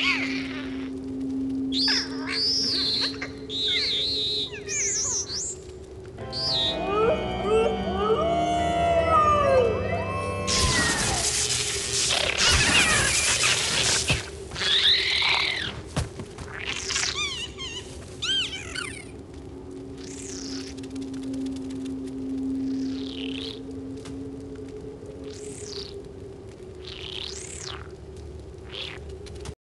Yeah.